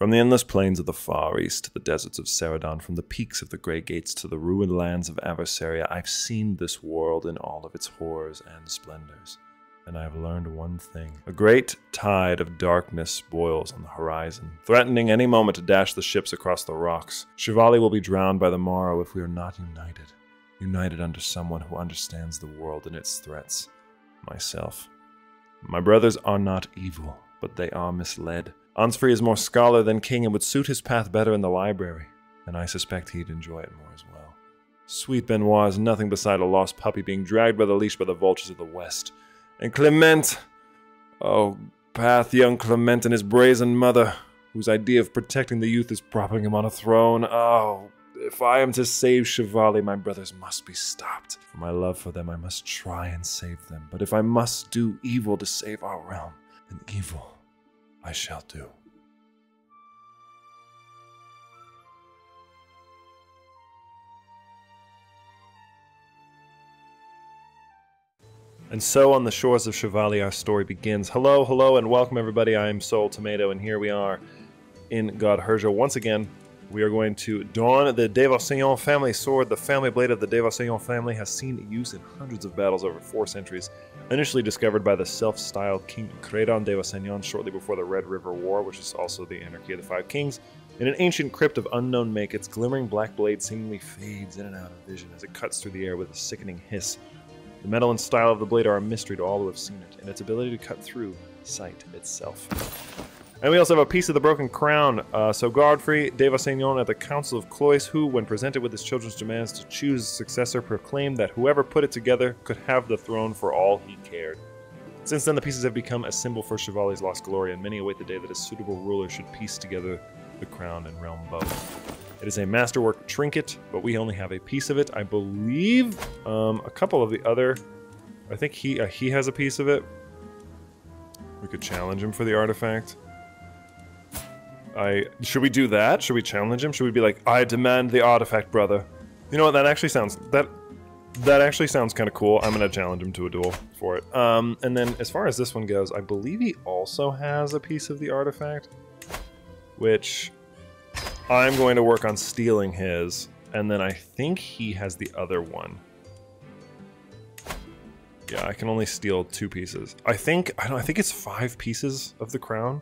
From the endless plains of the far east to the deserts of Ceradon, from the peaks of the Grey Gates to the ruined lands of Aversaria, I've seen this world in all of its horrors and splendors. And I have learned one thing. A great tide of darkness boils on the horizon, threatening any moment to dash the ships across the rocks. Shivali will be drowned by the morrow if we are not united. United under someone who understands the world and its threats. Myself. My brothers are not evil, but they are misled. Ansfree is more scholar than king and would suit his path better in the library, and I suspect he'd enjoy it more as well. Sweet Benoit is nothing beside a lost puppy being dragged by the leash by the vultures of the west. And Clement! Oh, path young Clement and his brazen mother, whose idea of protecting the youth is propping him on a throne. Oh, if I am to save Shivali, my brothers must be stopped. For my love for them, I must try and save them. But if I must do evil to save our realm, then evil I shall do. And so on the shores of Shivali, our story begins. Hello, hello, and welcome everybody. I am Soul Tomato, and here we are in Godherja once again. We are going to don the De Devassillon family sword. The family blade of the De Devassillon family has seen use in hundreds of battles over four centuries. Initially discovered by the self-styled King Credon de Devassillon shortly before the Red River War, which is also the Anarchy of the Five Kings, in an ancient crypt of unknown make, its glimmering black blade seemingly fades in and out of vision as it cuts through the air with a sickening hiss. The metal and style of the blade are a mystery to all who have seen it, and its ability to cut through sight itself. And we also have a piece of the broken crown. Uh, so Godfrey de Vassignon at the Council of Cloyes, who, when presented with his children's demands to choose a successor, proclaimed that whoever put it together could have the throne for all he cared. Since then, the pieces have become a symbol for Chevaliers' lost glory, and many await the day that a suitable ruler should piece together the crown and realm both. It is a masterwork trinket, but we only have a piece of it. I believe um, a couple of the other... I think he uh, he has a piece of it. We could challenge him for the artifact. I Should we do that? Should we challenge him? Should we be like, I demand the artifact, brother? You know what, that actually sounds... That that actually sounds kind of cool. I'm to challenge him to a duel for it. Um, and then as far as this one goes, I believe he also has a piece of the artifact. Which I'm going to work on stealing his, and then I think he has the other one. Yeah, I can only steal two pieces. I think I don't. I think it's five pieces of the crown,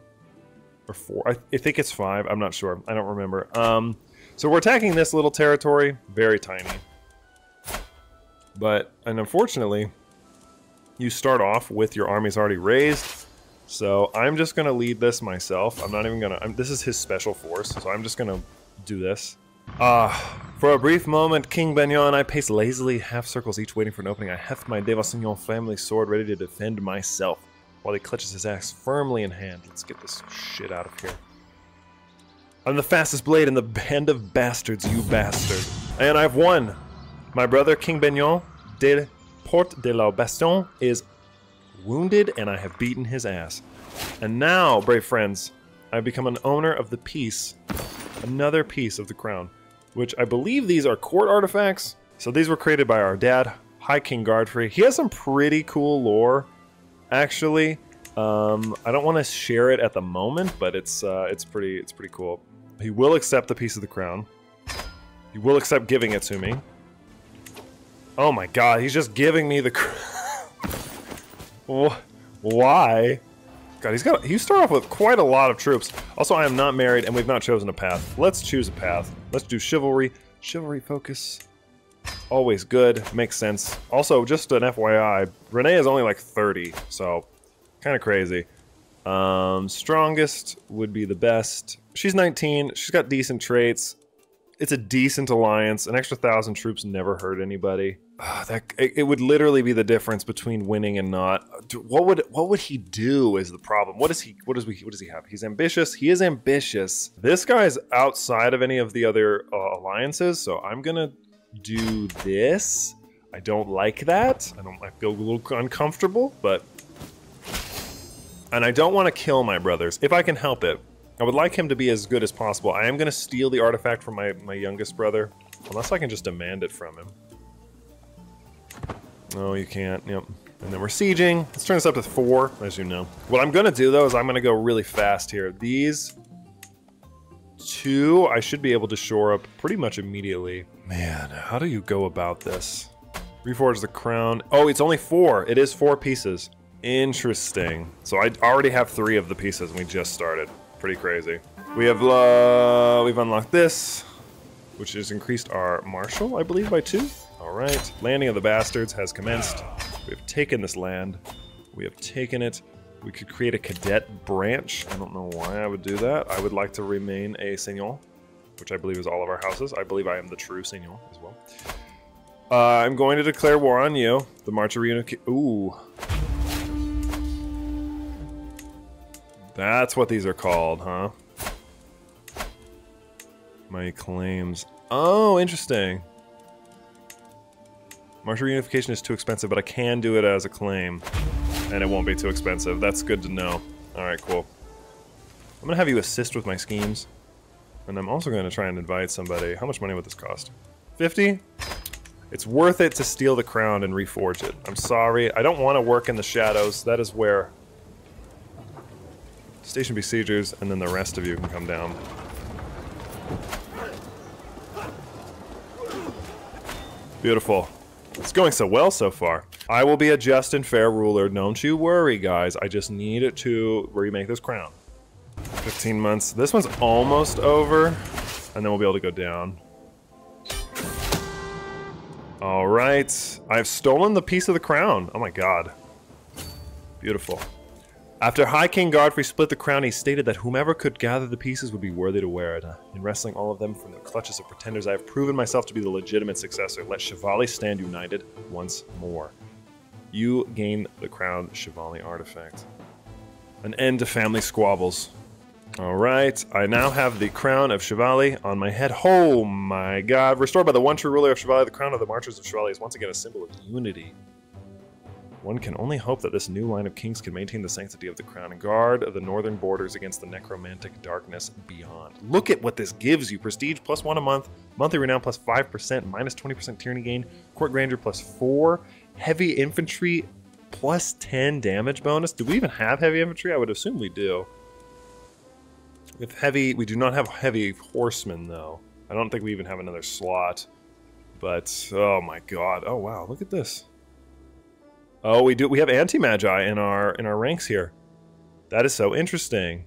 or four. I, I think it's five. I'm not sure. I don't remember. Um, so we're attacking this little territory, very tiny. But and unfortunately, you start off with your armies already raised. So I'm just gonna lead this myself. I'm not even gonna. I'm, this is his special force, so I'm just gonna do this. Ah, uh, for a brief moment, King Benyon and I pace lazily, half circles each waiting for an opening. I heft my Devassillon family sword ready to defend myself, while he clutches his axe firmly in hand. Let's get this shit out of here. I'm the fastest blade in the band of bastards, you bastard. And I've won. My brother, King Benyon de Port de la Baston, is wounded, and I have beaten his ass. And now, brave friends, I've become an owner of the piece, another piece of the crown, which I believe these are court artifacts. So these were created by our dad, High King Godfrey. He has some pretty cool lore, actually. Um, I don't want to share it at the moment, but it's uh, it's pretty it's pretty cool. He will accept the piece of the crown. He will accept giving it to me. Oh my god, he's just giving me the Why? God, he's got. He start off with quite a lot of troops. Also, I am not married, and we've not chosen a path. Let's choose a path. Let's do chivalry. Chivalry focus. Always good. Makes sense. Also, just an FYI, René is only like 30, so kind of crazy. Um, strongest would be the best. She's 19. She's got decent traits. It's a decent alliance. An extra thousand troops never hurt anybody. Uh, that it, it, would literally be the difference between winning and not. What would what would he do? Is the problem? What does he? What does we? What does he have? He's ambitious. He is ambitious. This guy's outside of any of the other uh, alliances, so I'm gonna do this. I don't like that. I don't. I feel a little uncomfortable, but and I don't want to kill my brothers if I can help it. I would like him to be as good as possible. I am going to steal the artifact from my, my youngest brother. Unless I can just demand it from him. No, you can't. Yep. And then we're sieging. Let's turn this up to four, as you know. What I'm going to do, though, is I'm going to go really fast here. These two, I should be able to shore up pretty much immediately. Man, how do you go about this? Reforge the crown. Oh, it's only four. It is four pieces. Interesting. So I already have three of the pieces and we just started. Pretty crazy. We have, uh, we've unlocked this, which has increased our marshal, I believe, by two. All right. Landing of the Bastards has commenced. We have taken this land. We have taken it. We could create a cadet branch. I don't know why I would do that. I would like to remain a seigneur, which I believe is all of our houses. I believe I am the true seigneur as well. Uh, I'm going to declare war on you. The March of Reunification. Ooh. That's what these are called, huh? My claims. Oh, interesting. March of Reunification is too expensive, but I can do it as a claim. And it won't be too expensive. That's good to know. Alright, cool. I'm gonna have you assist with my schemes. And I'm also gonna try and invite somebody. How much money would this cost? 50? It's worth it to steal the crown and reforge it. I'm sorry. I don't want to work in the shadows. That is where station besiegers and then the rest of you can come down. Beautiful. It's going so well so far. I will be a just and fair ruler. Don't you worry, guys. I just need it to remake this crown. 15 months. This one's almost over. And then we'll be able to go down. Alright. I've stolen the piece of the crown. Oh my god. Beautiful. After High King Godfrey split the crown, he stated that whomever could gather the pieces would be worthy to wear it. Uh, in wresting all of them from the clutches of pretenders, I have proven myself to be the legitimate successor. Let Chevalier stand united once more. You gain the crown Chevalier artifact. An end to family squabbles. Alright, I now have the crown of Chevalier on my head. Oh my god. Restored by the one true ruler of Chevalier, the crown of the Marchers of Chevalier is once again a symbol of unity. One can only hope that this new line of kings can maintain the sanctity of the crown and guard the northern borders against the necromantic darkness beyond. Look at what this gives you. Prestige plus one a month, monthly renown plus 5%, minus 20% tyranny gain, court grandeur plus 4, heavy infantry plus 10 damage bonus. Do we even have heavy infantry? I would assume we do. If heavy, we do not have heavy horsemen though. I don't think we even have another slot. But, oh my god. Oh wow, look at this. Oh, we do. We have anti-magi in our in our ranks here. That is so interesting.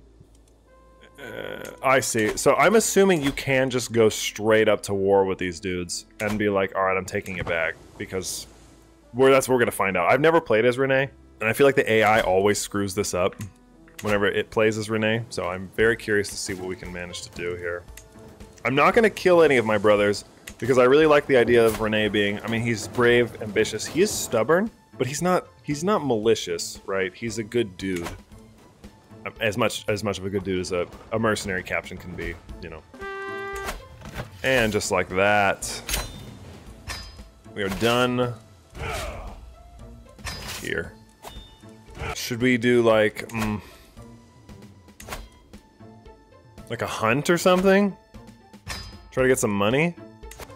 Uh, I see. So I'm assuming you can just go straight up to war with these dudes and be like, "All right, I'm taking it back," because we're that's what we're gonna find out. I've never played as René, and I feel like the AI always screws this up whenever it plays as René. So I'm very curious to see what we can manage to do here. I'm not gonna kill any of my brothers because I really like the idea of René being. I mean, he's brave, ambitious. He is stubborn but he's not he's not malicious, right? He's a good dude. As much as much of a good dude as a, a mercenary captain can be, you know. And just like that, we are done here. Should we do like, mm, like a hunt or something? Try to get some money?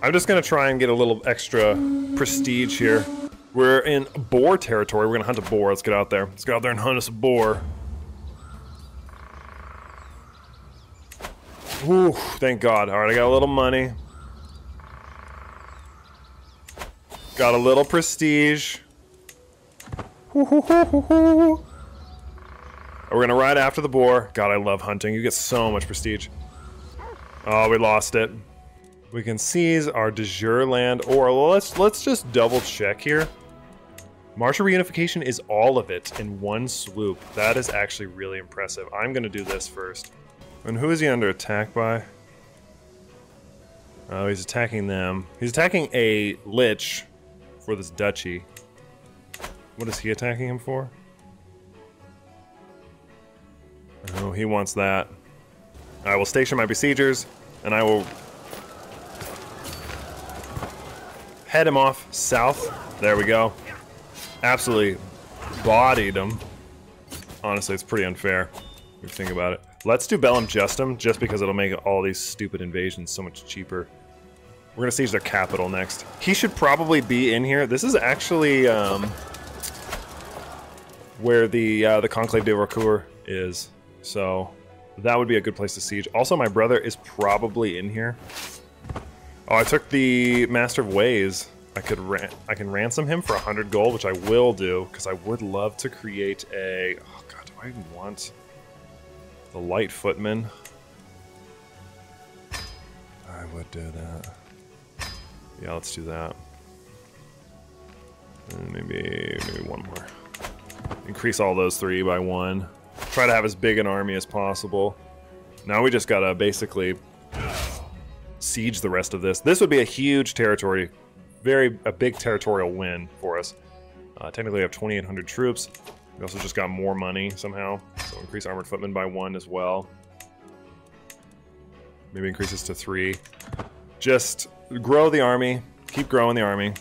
I'm just gonna try and get a little extra prestige here. We're in boar territory. We're gonna hunt a boar. Let's get out there. Let's go out there and hunt us a boar. Ooh, thank God. Alright, I got a little money. Got a little prestige. We're gonna ride after the boar. God, I love hunting. You get so much prestige. Oh, we lost it. We can seize our de jure land, or let's let's just double check here. Martial reunification is all of it in one swoop. That is actually really impressive. I'm to do this first. And who is he under attack by? Oh, he's attacking them. He's attacking a Lich for this duchy. What is he attacking him for? Oh, he wants that. I will station my besiegers, and I will head him off south. There we go absolutely bodied him. Honestly, it's pretty unfair if you think about it. Let's do Bellum Justum, just because it'll make all these stupid invasions so much cheaper. We're gonna siege their capital next. He should probably be in here. This is actually um, where the uh, the Conclave de Raucourt is. So That would be a good place to siege. Also, my brother is probably in here. Oh, I took the Master of Ways. I could I can ransom him for 100 gold, which I will do, because I would love to create a... Oh god, do I even want the Light Footman? I would do that. Yeah, let's do that. And maybe, maybe one more. Increase all those three by one. Try to have as big an army as possible. Now we just gotta basically siege the rest of this. This would be a huge territory, very a big territorial win for us. Uh, technically, we have 2,800 troops. We also just got more money somehow, so increase armored footmen by one as well. Maybe increase this to three. Just grow the army, keep growing the army.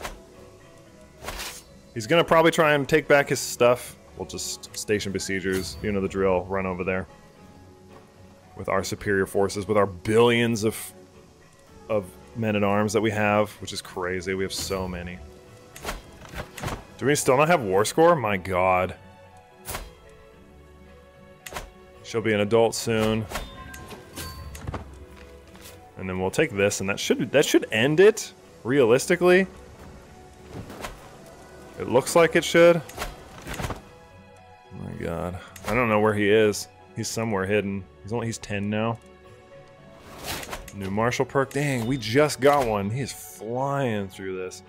He's gonna probably try and take back his stuff. We'll just station besiegers, you know the drill, run over there. With our superior forces, with our billions of of men-at-arms that we have, which is crazy. We have so many. Do we still not have war score? My god. She'll be an adult soon. And then we'll take this, and that should that should end it, realistically. It looks like it should. Oh my god. I don't know where he is. He's somewhere hidden. He's only he's 10 now. New martial perk. Dang, we just got one. He's flying through this.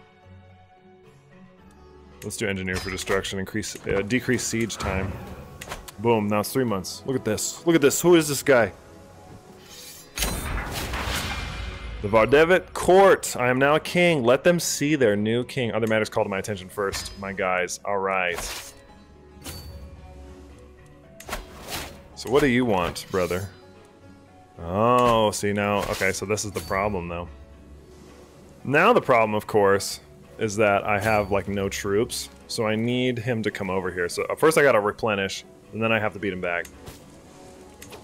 Let's do engineer for destruction. Increase, uh, decrease siege time. Boom. Now it's three months. Look at this. Look at this. Who is this guy? The Vardevit Court. I am now a king. Let them see their new king. Other matters call to my attention first, my guys. All right. So what do you want, brother? Oh, see now, okay, so this is the problem though. Now the problem, of course, is that I have like no troops, so I need him to come over here. So uh, first I gotta replenish, and then I have to beat him back.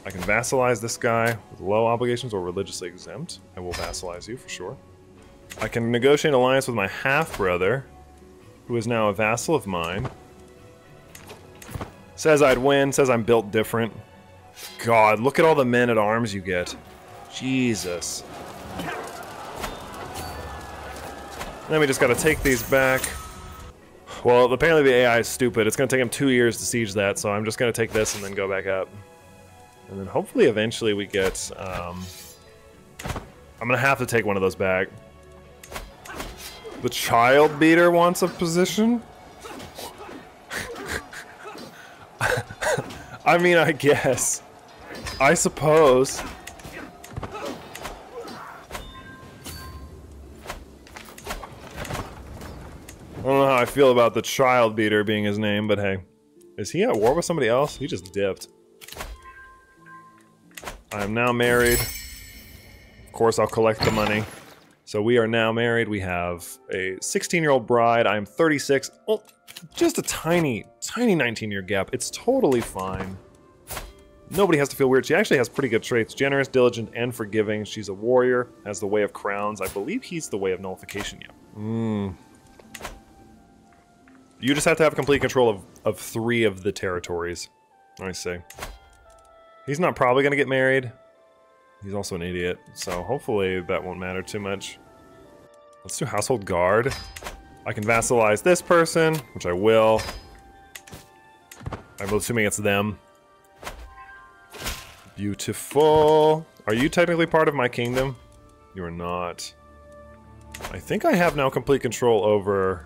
I can vassalize this guy with low obligations or religiously exempt. I will vassalize you for sure. I can negotiate an alliance with my half-brother, who is now a vassal of mine. Says I'd win, says I'm built different. God, look at all the men at arms you get. Jesus. Then we just gotta take these back. Well, apparently the AI is stupid. It's gonna take him two years to siege that, so I'm just gonna take this and then go back up. And then hopefully eventually we get, um... I'm gonna have to take one of those back. The child beater wants a position? I mean, I guess. I suppose. I don't know how I feel about the child beater being his name, but hey. Is he at war with somebody else? He just dipped. I am now married. Of course, I'll collect the money. So we are now married. We have a 16-year-old bride. I am 36. Oh, just a tiny, tiny 19-year gap. It's totally fine. Nobody has to feel weird. She actually has pretty good traits. Generous, diligent, and forgiving. She's a warrior, has the Way of Crowns. I believe he's the Way of Nullification, yeah. Mm. You just have to have complete control of, of three of the territories. I see. He's not probably going to get married. He's also an idiot, so hopefully that won't matter too much. Let's do Household Guard. I can vassalize this person, which I will. I'm assuming it's them. Beautiful. Are you technically part of my kingdom? You are not. I think I have now complete control over...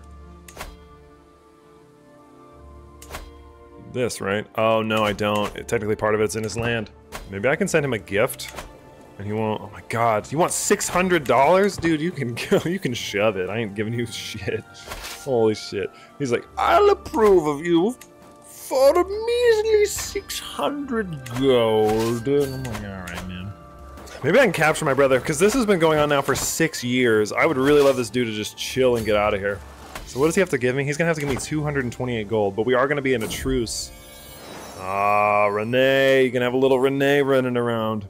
This, right? Oh, no, I don't. It, technically part of it's in his land. Maybe I can send him a gift. And he won't... Oh my god. You want $600? Dude, you can go. you can shove it. I ain't giving you shit. Holy shit. He's like, I'll approve of you for a measly 600 gold. I'm like, alright, man. Maybe I can capture my brother, because this has been going on now for six years. I would really love this dude to just chill and get out of here. So what does he have to give me? He's gonna have to give me 228 gold, but we are gonna be in a truce. Ah, René, you can have a little René running around.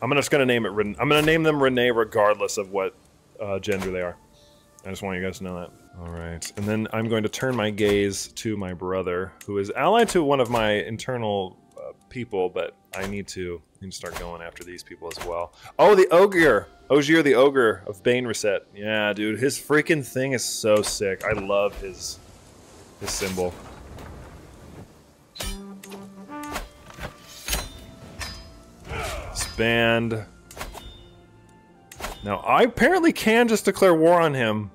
I'm just gonna name it. I'm gonna name them René regardless of what uh, gender they are. I just want you guys to know that. Alright, and then I'm going to turn my gaze to my brother, who is allied to one of my internal people, but I need to need to start going after these people as well. Oh, the ogre, Ogier the ogre of Bane Reset. Yeah, dude, his freaking thing is so sick. I love his his symbol. Spand. Now, I apparently can just declare war on him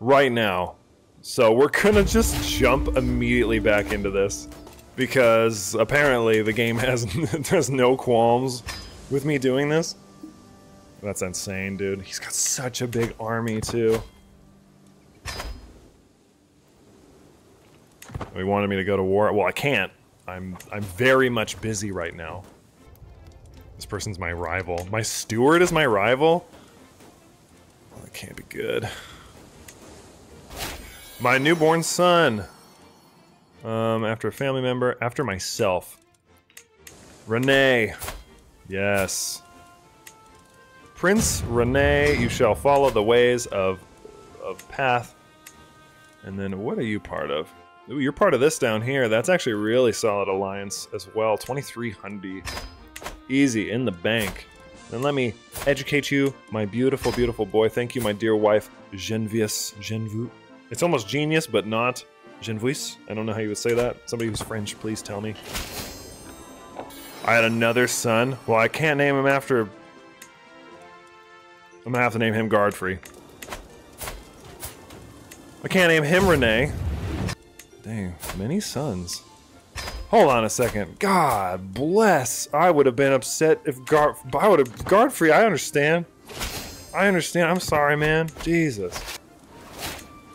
right now. So we're gonna just jump immediately back into this. Because apparently the game has, has no qualms with me doing this. That's insane, dude. He's got such a big army, too. He wanted me to go to war. Well, I can't. I'm I'm very much busy right now. This person's my rival. My steward is my rival? Well, that can't be good. My newborn son. Um, after a family member, after myself. René. Yes. Prince René, you shall follow the ways of of path. And then what are you part of? Ooh, you're part of this down here. That's actually a really solid alliance as well. 2300. Easy, in the bank. Then let me educate you, my beautiful, beautiful boy. Thank you, my dear wife, Genvius Genvu. It's almost genius, but not Genvuis. I don't know how you would say that. Somebody who's French, please tell me. I had another son. Well, I can't name him after... I'm gonna have to name him Godfrey. I can't name him René. Dang, many sons. Hold on a second. God bless. I would have been upset if Gar- I would have Godfrey. I understand. I understand. I'm sorry, man. Jesus.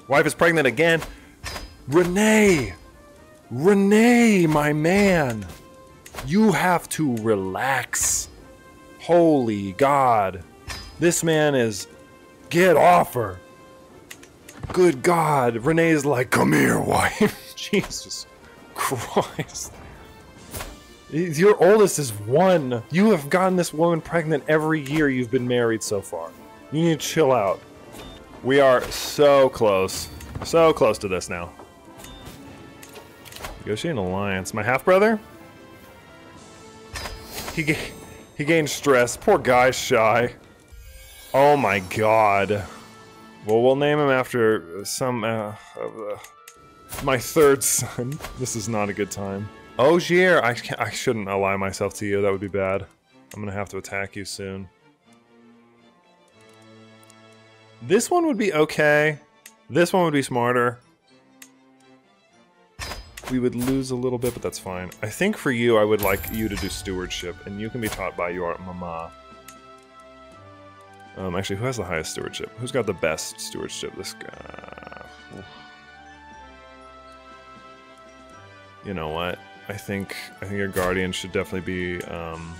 Wife is pregnant again. René. René, my man. You have to relax. Holy God. This man is. Get off her. Good God. René's like, come here, wife. Jesus Christ. Your oldest is one. You have gotten this woman pregnant every year you've been married so far. You need to chill out. We are so close. So close to this now. Negotiate an alliance. My half-brother? He, he gained stress. Poor guy, shy. Oh my god. Well, we'll name him after some, uh, uh, my third son. This is not a good time. Ogier, I, I shouldn't ally myself to you. That would be bad. I'm gonna have to attack you soon. This one would be okay. This one would be smarter. We would lose a little bit, but that's fine. I think for you, I would like you to do stewardship, and you can be taught by your mama. Um, actually, who has the highest stewardship? Who's got the best stewardship? This guy. You know what? I think I think your guardian should definitely be um,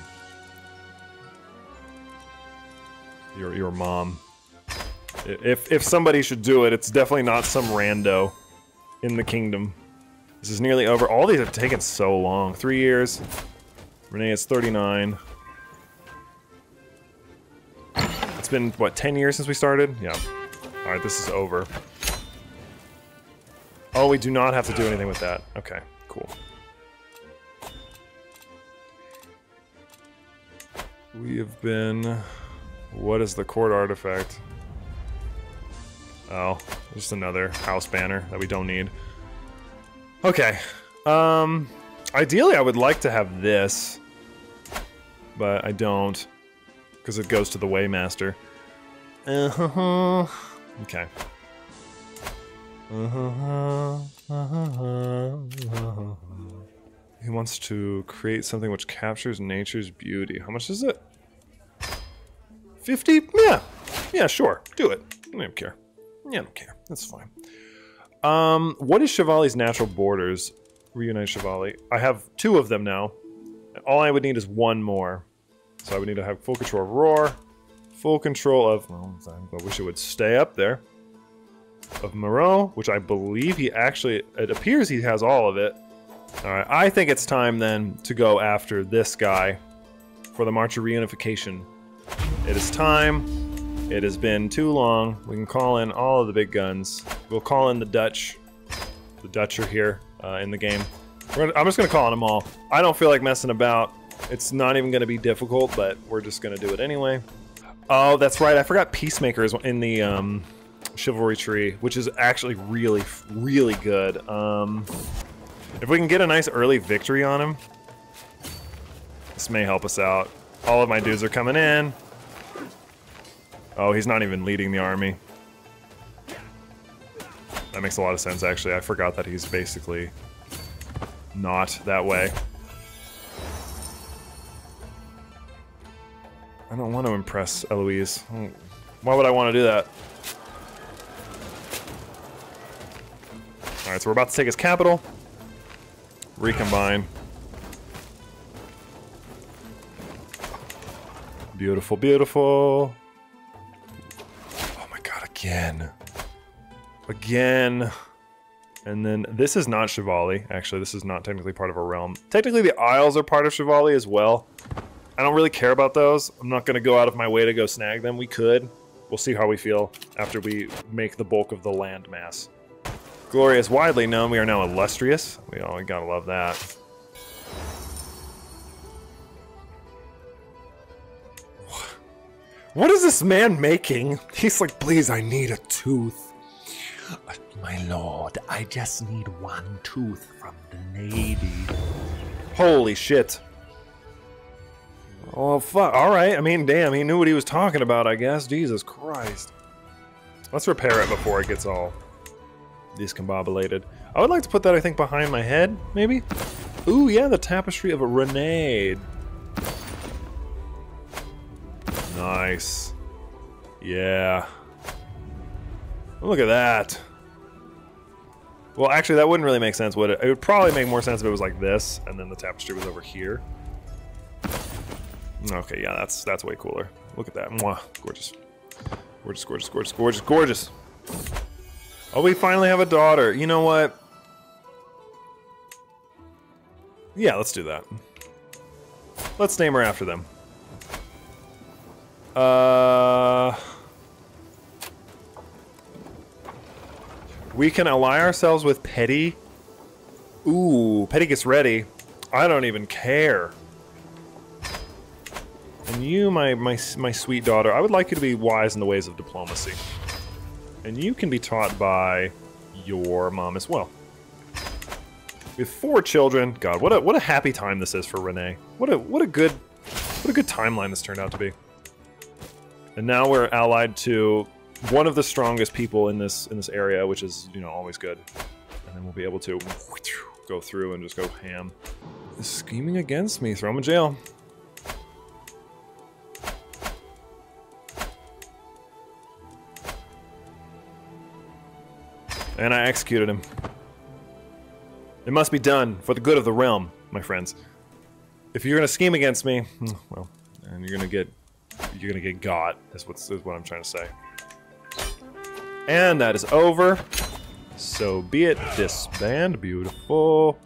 your your mom. If if somebody should do it, it's definitely not some rando in the kingdom. This is nearly over. All these have taken so long. Three years. René is 39. It's been, what, 10 years since we started? Yeah. Alright, this is over. Oh, we do not have to do anything with that. Okay, cool. We have been... What is the court artifact? Oh, just another house banner that we don't need. Okay. Um, ideally I would like to have this, but I don't, because it goes to the Waymaster. Uh-huh. Okay. Uh-huh. Uh-huh. He wants to create something which captures nature's beauty. How much is it? 50? Yeah. Yeah, sure. Do it. I don't care. Yeah, I don't care. That's fine. Um, what is Chevali's natural borders? Reunite Chevali. I have two of them now. All I would need is one more. So I would need to have full control of Roar, full control of... Well, I wish it would stay up there. Of Moreau, which I believe he actually... It appears he has all of it. Alright, I think it's time then to go after this guy for the March of Reunification. It is time. It has been too long. We can call in all of the big guns. We'll call in the Dutch. The Dutch are here uh, in the game. Gonna, I'm just gonna call on them all. I don't feel like messing about. It's not even gonna be difficult, but we're just gonna do it anyway. Oh, that's right. I forgot Peacemaker is in the um, Chivalry tree, which is actually really, really good. Um, if we can get a nice early victory on him, this may help us out. All of my dudes are coming in. Oh, he's not even leading the army. That makes a lot of sense, actually. I forgot that he's basically not that way. I don't want to impress Eloise. Why would I want to do that? Alright, so we're about to take his capital. Recombine. Beautiful, beautiful. Oh my god, again. Again. And then this is not Shivali. Actually, this is not technically part of our realm. Technically, the Isles are part of Shivali as well. I don't really care about those. I'm not going to go out of my way to go snag them. We could. We'll see how we feel after we make the bulk of the land mass. Widely known. We are now illustrious. We, all gotta love that. What is this man making? He's like, please, I need a tooth. My lord, I just need one tooth from the lady. Holy shit. Oh, fuck. Alright, I mean, damn, he knew what he was talking about, I guess. Jesus Christ. Let's repair it before it gets all discombobulated. I would like to put that, I think, behind my head, maybe? Ooh, yeah, the Tapestry of a Renade. Nice. Yeah. Look at that. Well, actually, that wouldn't really make sense, would it? It would probably make more sense if it was like this, and then the tapestry was over here. Okay, yeah, that's that's way cooler. Look at that. Mwah. Gorgeous. Gorgeous, gorgeous, gorgeous, gorgeous, gorgeous. Oh, we finally have a daughter. You know what? Yeah, let's do that. Let's name her after them. Uh... We can ally ourselves with Petty. Ooh, Petty gets ready. I don't even care. And you, my, my, my sweet daughter, I would like you to be wise in the ways of diplomacy. And you can be taught by your mom as well. With four children, God, what a what a happy time this is for René. What a what a good what a good timeline this turned out to be. And now we're allied to one of the strongest people in this in this area, which is you know always good. And then we'll be able to go through and just go ham. Scheming against me, throw him in jail. And I executed him. It must be done for the good of the realm, my friends. If you're gonna scheme against me, hmm, well, and you're gonna get you're gonna get got. Is what's is what I'm trying to say. And that is over. So be it. Disband. Beautiful.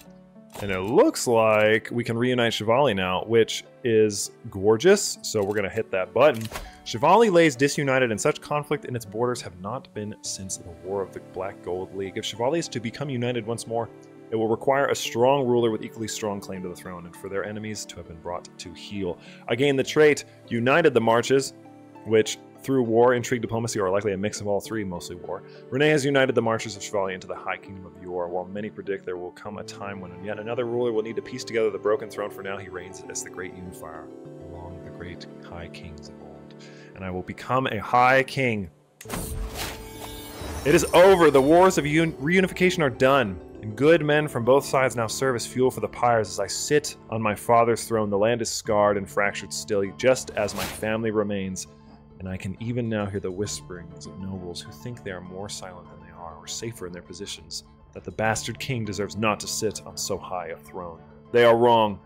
And it looks like we can reunite Shivali now, which is gorgeous. So we're going to hit that button. Shivali lays disunited and such conflict in its borders have not been since the War of the Black Gold League. If Shivali is to become united once more, it will require a strong ruler with equally strong claim to the throne, and for their enemies to have been brought to heel. Again, the trait United the Marches, which through war, intrigue, diplomacy, or likely a mix of all three, mostly war, René has united the marches of Shivali into the High Kingdom of Yor, while many predict there will come a time when yet another ruler will need to piece together the broken throne, for now he reigns as the great unifier along the great High Kings of old. And I will become a High King. It is over. The wars of reunification are done. And good men from both sides now serve as fuel for the pyres as I sit on my father's throne. The land is scarred and fractured still, just as my family remains and I can even now hear the whisperings of nobles who think they are more silent than they are, or safer in their positions, that the bastard king deserves not to sit on so high a throne. They are wrong.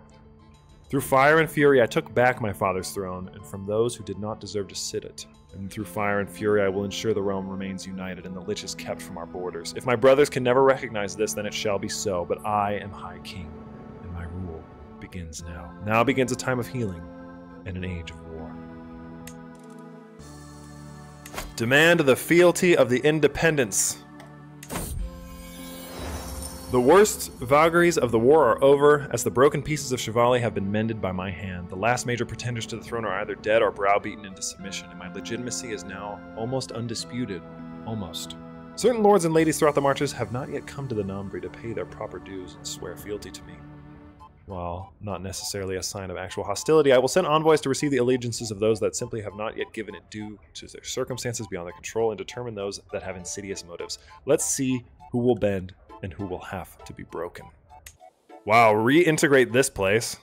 Through fire and fury I took back my father's throne, and from those who did not deserve to sit it. And through fire and fury I will ensure the realm remains united and the lich is kept from our borders. If my brothers can never recognize this, then it shall be so, but I am High King, and my rule begins now. Now begins a time of healing and an age of Demand the fealty of the independents. The worst vagaries of the war are over, as the broken pieces of Chevalier have been mended by my hand. The last major pretenders to the throne are either dead or browbeaten into submission, and my legitimacy is now almost undisputed. Almost. Certain lords and ladies throughout the marches have not yet come to the Nambre to pay their proper dues and swear fealty to me. While not necessarily a sign of actual hostility, I will send envoys to receive the allegiances of those that simply have not yet given it due to their circumstances beyond their control and determine those that have insidious motives. Let's see who will bend and who will have to be broken. Wow, reintegrate this place.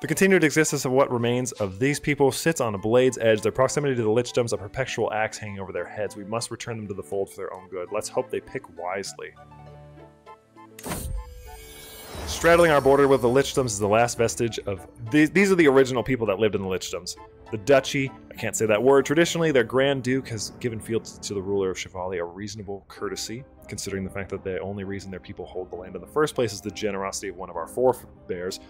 The continued existence of what remains of these people sits on a blade's edge, their proximity to the lichdoms a perpetual axe hanging over their heads. We must return them to the fold for their own good. Let's hope they pick wisely. Straddling our border with the lichdoms is the last vestige of... These, these are the original people that lived in the lichdoms. The duchy, I can't say that word. Traditionally, their Grand Duke has given field to the ruler of Chevalier a reasonable courtesy, considering the fact that the only reason their people hold the land in the first place is the generosity of one of our forebears.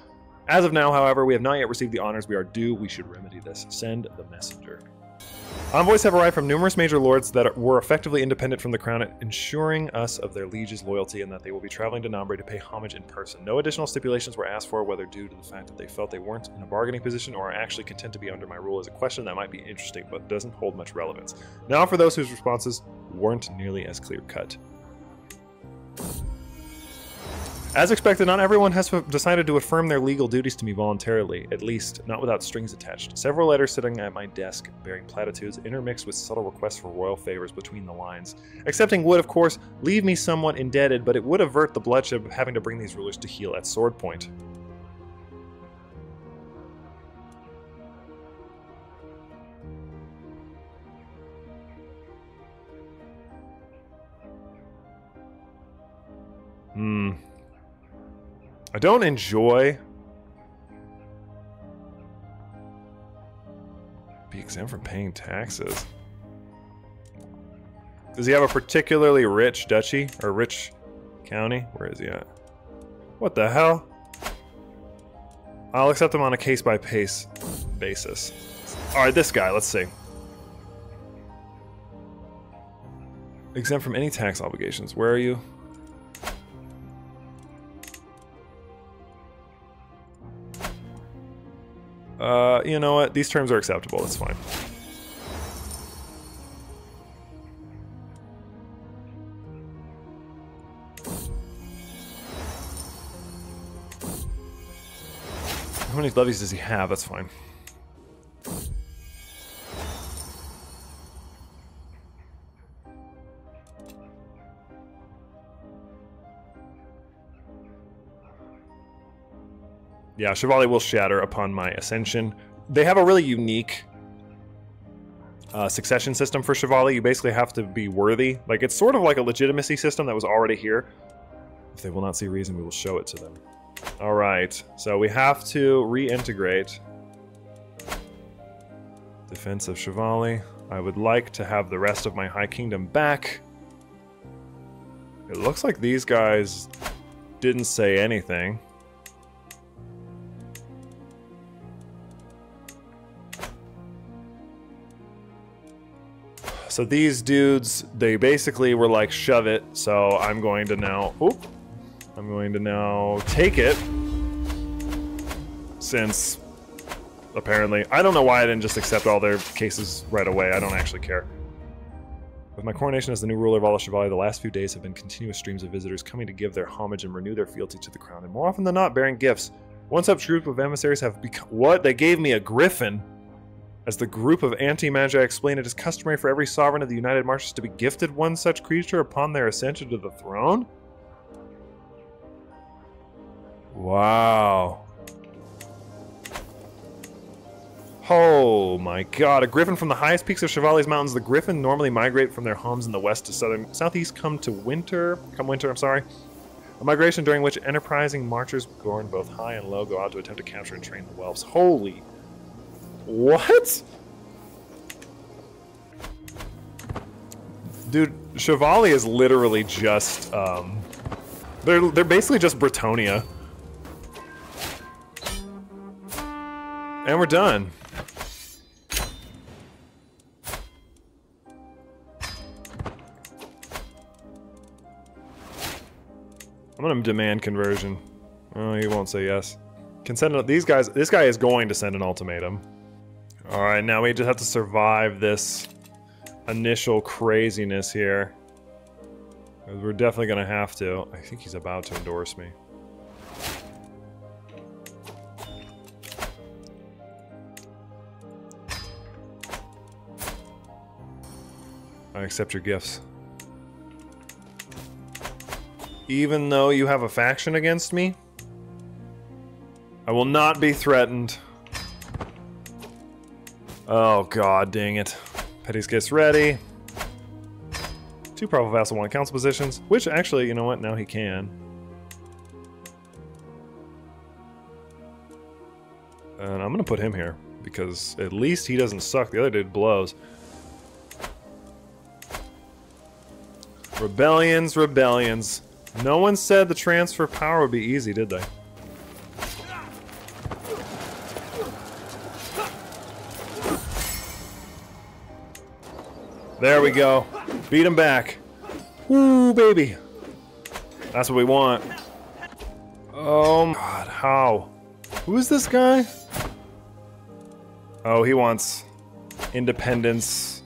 As of now, however, we have not yet received the honors we are due. We should remedy this. Send the messenger. Envoys have arrived from numerous major lords that were effectively independent from the crown, ensuring us of their liege's loyalty and that they will be traveling to Nambre to pay homage in person. No additional stipulations were asked for, whether due to the fact that they felt they weren't in a bargaining position or are actually content to be under my rule is a question that might be interesting but doesn't hold much relevance. Now for those whose responses weren't nearly as clear-cut. As expected, not everyone has decided to affirm their legal duties to me voluntarily, at least not without strings attached. Several letters sitting at my desk bearing platitudes intermixed with subtle requests for royal favors between the lines. Accepting would, of course, leave me somewhat indebted, but it would avert the bloodshed of having to bring these rulers to heel at sword point. Hmm. I don't enjoy be exempt from paying taxes. Does he have a particularly rich duchy or rich county? Where is he at? What the hell? I'll accept him on a case by case basis. All right, this guy, let's see. Exempt from any tax obligations. Where are you? Uh, you know what? These terms are acceptable. That's fine. How many levies does he have? That's fine. Yeah, Chevalier will shatter upon my ascension. They have a really unique uh, succession system for Chevalier. You basically have to be worthy. Like, it's sort of like a legitimacy system that was already here. If they will not see reason, we will show it to them. All right, so we have to reintegrate Defense of Chevalier. I would like to have the rest of my High Kingdom back. It looks like these guys didn't say anything. So these dudes, they basically were like, shove it. So I'm going to now, oop, I'm going to now take it. Since, apparently, I don't know why I didn't just accept all their cases right away. I don't actually care. With my coronation as the new ruler of of Chevalier, the last few days have been continuous streams of visitors coming to give their homage and renew their fealty to the crown, and more often than not, bearing gifts. One such group of emissaries have become- What? They gave me a griffin? As the group of anti-magi explain, it is customary for every sovereign of the United Marches to be gifted one such creature upon their ascension to the throne? Wow. Oh my god, a griffin from the highest peaks of Chevalier's Mountains. The griffin normally migrate from their homes in the west to southern southeast come to winter, come winter, I'm sorry. A migration during which enterprising marchers born both high and low go out to attempt to capture and train the whelps. Holy what? Dude, Chevalier is literally just, um... They're, they're basically just Bretonnia. And we're done. I'm gonna demand conversion. Oh, he won't say yes. Can send a, these guys. This guy is going to send an ultimatum. All right, now we just have to survive this initial craziness here. We're definitely gonna have to. I think he's about to endorse me. I accept your gifts. Even though you have a faction against me, I will not be threatened. Oh god dang it. Petty's gets ready. Two powerful vassal one council positions, which actually, you know what, now he can. And I'm gonna put him here, because at least he doesn't suck. The other dude blows. Rebellions, rebellions. No one said the transfer power would be easy, did they? There we go. Beat him back. Woo, baby. That's what we want. Oh god, how? Who is this guy? Oh, he wants independence.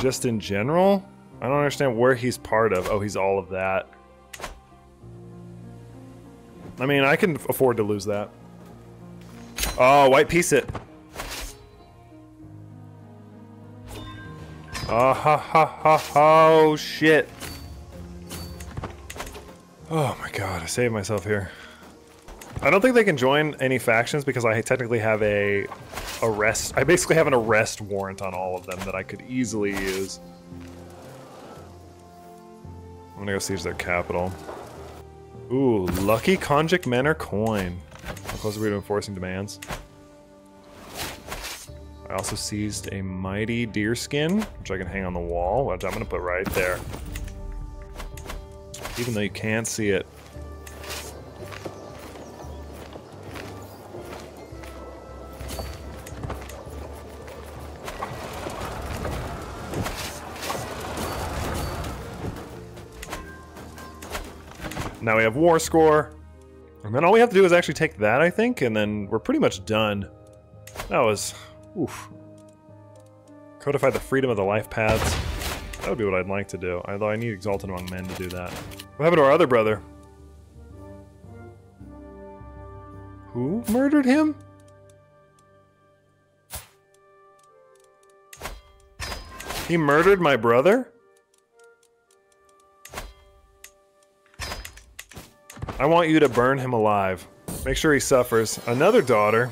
Just in general? I don't understand where he's part of. Oh, he's all of that. I mean, I can afford to lose that. Oh, white peace it. Oh, ha, ha, ha, oh, shit. Oh my god, I saved myself here. I don't think they can join any factions because I technically have a arrest. I basically have an arrest warrant on all of them that I could easily use. I'm gonna go siege their capital. Ooh, lucky conjuct manor coin. How close are we to enforcing demands? I also seized a mighty deer skin, which I can hang on the wall, which I'm gonna put right there. Even though you can't see it. Now we have war score. And then all we have to do is actually take that, I think, and then we're pretty much done. That was Oof. Codify the freedom of the life paths. That would be what I'd like to do. Although I need Exalted Among Men to do that. What happened to our other brother? Who murdered him? He murdered my brother? I want you to burn him alive. Make sure he suffers. Another daughter.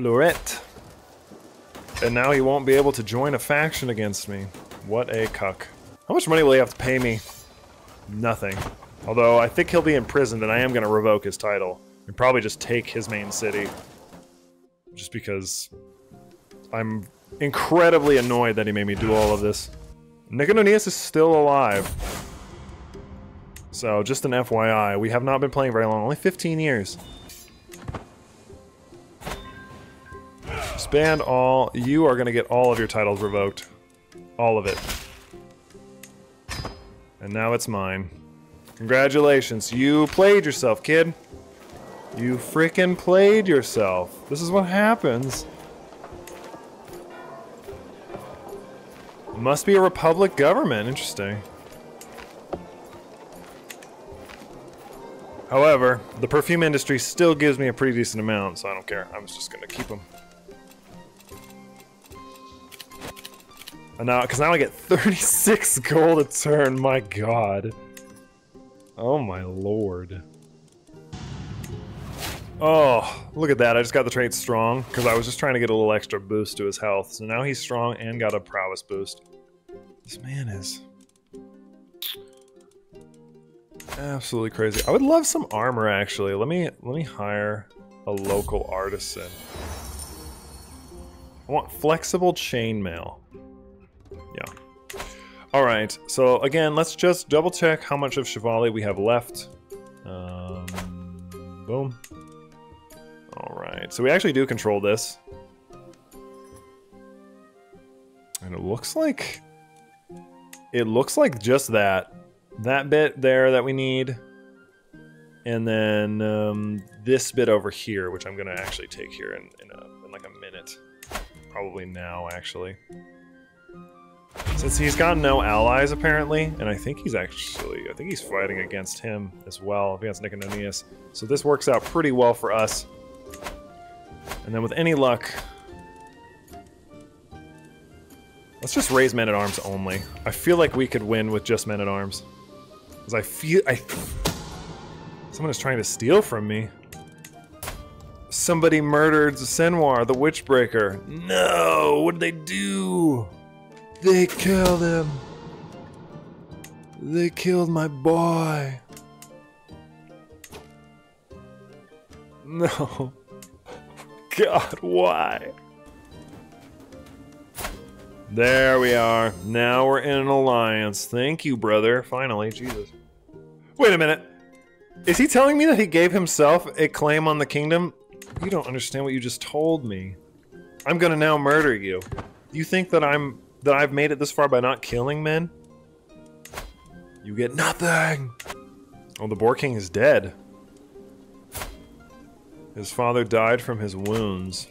Fleurette. And now he won't be able to join a faction against me. What a cuck. How much money will he have to pay me? Nothing. Although I think he'll be imprisoned and I am going to revoke his title. And probably just take his main city. Just because I'm incredibly annoyed that he made me do all of this. Nicodemus is still alive. So, just an FYI, we have not been playing very long, only 15 years. Disband all. You are going to get all of your titles revoked. All of it. And now it's mine. Congratulations. You played yourself, kid. You freaking played yourself. This is what happens. Must be a republic government. Interesting. However, the perfume industry still gives me a pretty decent amount, so I don't care. I'm just gonna keep them. And now, because now I get 36 gold a turn, my god. Oh my lord. Oh, look at that. I just got the trait strong, because I was just trying to get a little extra boost to his health. So now he's strong and got a prowess boost. This man is... Absolutely crazy. I would love some armor, actually. Let me, let me hire a local artisan. I want flexible chainmail. Yeah. All right. So again, let's just double check how much of Chevalier we have left. Um, boom. All right. So we actually do control this. And it looks like it looks like just that. That bit there that we need. And then um, this bit over here, which I'm going to actually take here in, in, a, in like a minute. Probably now, actually. Since he's got no allies, apparently, and I think he's actually, I think he's fighting against him as well, against Niconomius. So this works out pretty well for us. And then with any luck, let's just raise men-at-arms only. I feel like we could win with just men-at-arms. Because I feel, I... Someone is trying to steal from me. Somebody murdered Senwar, the Witchbreaker. No! What did they do? They killed him. They killed my boy. No. God, why? There we are. Now we're in an alliance. Thank you, brother. Finally, Jesus. Wait a minute. Is he telling me that he gave himself a claim on the kingdom? You don't understand what you just told me. I'm gonna now murder you. You think that I'm that I've made it this far by not killing men? You get nothing! Oh, the Boar King is dead. His father died from his wounds.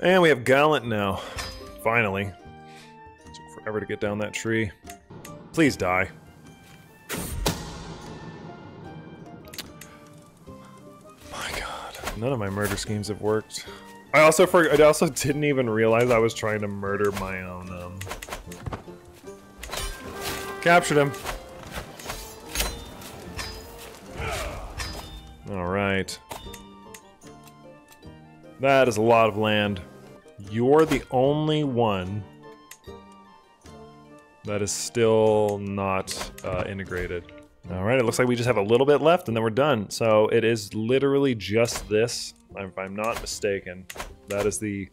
And we have Gallant now. Finally. Took forever to get down that tree. Please die. My god. None of my murder schemes have worked. I also for I also didn't even realize I was trying to murder my own um Captured him. Alright. That is a lot of land. You're the only one that is still not uh, integrated. Alright, it looks like we just have a little bit left and then we're done. So it is literally just this if I'm not mistaken. That is the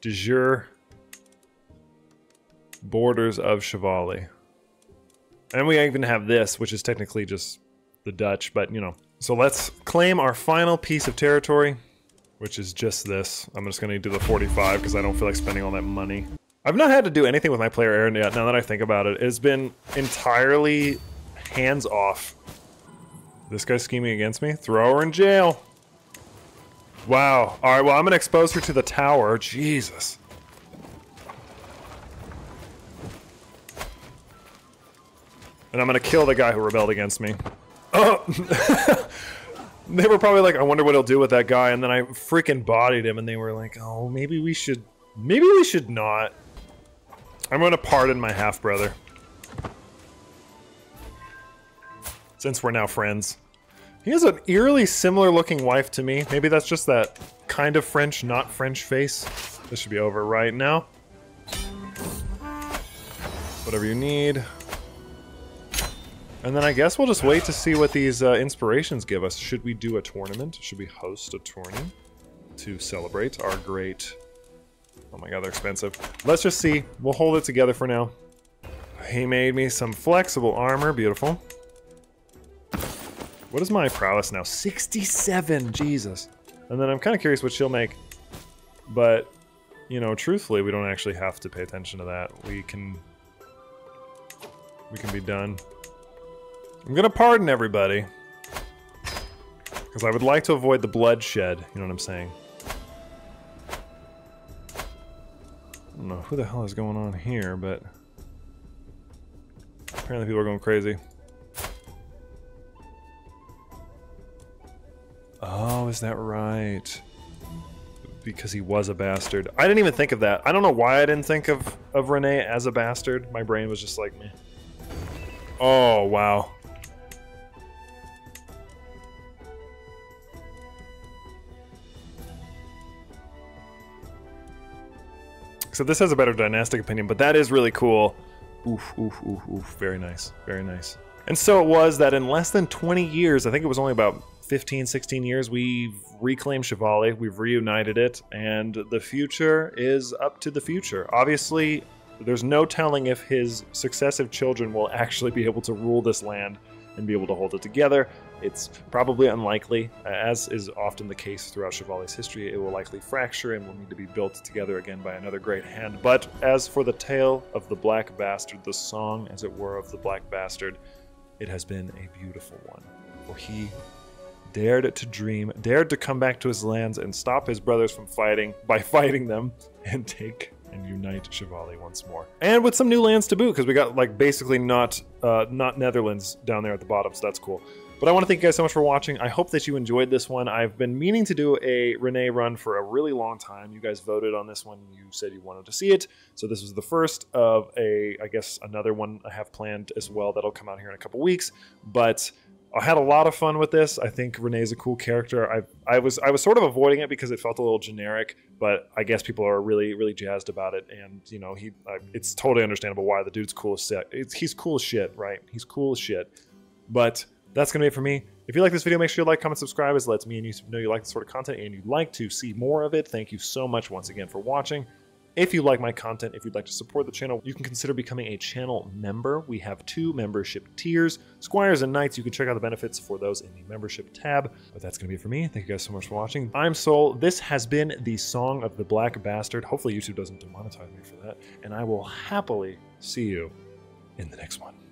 de jure borders of Chevali. And we even have this, which is technically just the Dutch, but you know. So let's claim our final piece of territory, which is just this. I'm just gonna do the 45 because I don't feel like spending all that money. I've not had to do anything with my player Aaron yet, now that I think about it. It's been entirely hands off. This guy's scheming against me? Throw her in jail. Wow. Alright, well, I'm gonna expose her to the tower. Jesus. And I'm gonna kill the guy who rebelled against me. Oh! they were probably like, I wonder what he'll do with that guy, and then I freaking bodied him, and they were like, oh, maybe we should... Maybe we should not. I'm gonna pardon my half-brother. Since we're now friends. He has an eerily similar looking wife to me. Maybe that's just that kind of French, not French face. This should be over right now. Whatever you need. And then I guess we'll just wait to see what these uh, inspirations give us. Should we do a tournament? Should we host a tourney to celebrate our great... Oh my god, they're expensive. Let's just see. We'll hold it together for now. He made me some flexible armor. Beautiful. What is my prowess now? 67! Jesus. And then I'm kind of curious what she'll make. But, you know, truthfully, we don't actually have to pay attention to that. We can... We can be done. I'm gonna pardon everybody. Because I would like to avoid the bloodshed, you know what I'm saying? I don't know who the hell is going on here, but... Apparently people are going crazy. Is that right? Because he was a bastard. I didn't even think of that. I don't know why I didn't think of, of René as a bastard. My brain was just like, me. Oh, wow. So this has a better dynastic opinion, but that is really cool. Oof, oof, oof, oof. Very nice. Very nice. And so it was that in less than 20 years, I think it was only about 15, 16 years, we've reclaimed Chevali, we've reunited it, and the future is up to the future. Obviously, there's no telling if his successive children will actually be able to rule this land and be able to hold it together. It's probably unlikely, as is often the case throughout Chevalier's history. It will likely fracture and will need to be built together again by another great hand. But as for the tale of the Black Bastard, the song, as it were, of the Black Bastard, it has been a beautiful one. For he dared to dream, dared to come back to his lands and stop his brothers from fighting by fighting them and take and unite Chevalier once more. And with some new lands to boot, because we got like basically not uh, not Netherlands down there at the bottom, so that's cool. But I want to thank you guys so much for watching. I hope that you enjoyed this one. I've been meaning to do a René run for a really long time. You guys voted on this one. You said you wanted to see it. So this was the first of a, I guess, another one I have planned as well that'll come out here in a couple weeks. But I had a lot of fun with this. I think René's a cool character. I I was I was sort of avoiding it because it felt a little generic, but I guess people are really really jazzed about it, and you know he I, it's totally understandable why the dude's cool as shit. He's cool as shit, right? He's cool as shit. But that's gonna be it for me. If you like this video, make sure you like, comment, subscribe, as it lets me and you know you like this sort of content and you'd like to see more of it. Thank you so much once again for watching. If you like my content, if you'd like to support the channel, you can consider becoming a channel member. We have two membership tiers, Squires and Knights. You can check out the benefits for those in the membership tab. But that's going to be it for me. Thank you guys so much for watching. I'm Soul. This has been the Song of the Black Bastard. Hopefully YouTube doesn't demonetize me for that. And I will happily see you in the next one.